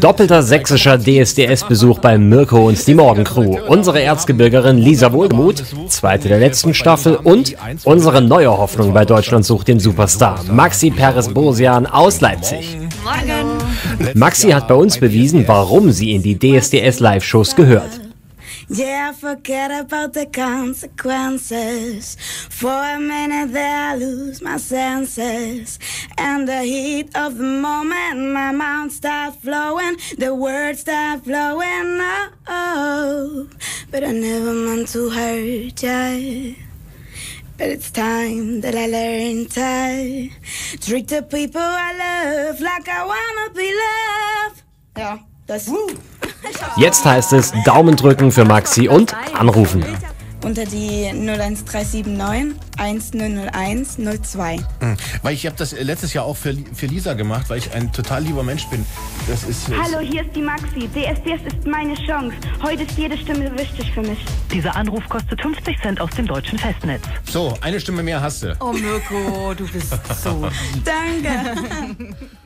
Doppelter sächsischer DSDS-Besuch bei Mirko und die Morgencrew. Unsere Erzgebirgerin Lisa Wohlgemuth, zweite der letzten Staffel und unsere neue Hoffnung bei Deutschland sucht den Superstar, Maxi Peres-Bosian aus Leipzig. Maxi hat bei uns bewiesen, warum sie in die DSDS-Live-Shows gehört. Yeah, forget about the consequences. For a minute there, I lose my senses. And the heat of the moment, my mouth starts flowing, the words start flowing. Oh, oh. but I never meant to hurt you. But it's time that I learn to treat the people I love like I wanna be loved. Ja, das. Jetzt heißt es Daumen drücken für Maxi und anrufen. Unter die 01379 1001 02. Mhm. Weil ich habe das letztes Jahr auch für, für Lisa gemacht, weil ich ein total lieber Mensch bin. Das ist, Hallo, hier ist die Maxi. DSDS ist meine Chance. Heute ist jede Stimme wichtig für mich. Dieser Anruf kostet 50 Cent aus dem deutschen Festnetz. So, eine Stimme mehr hast du. Oh Mirko, du bist so Danke.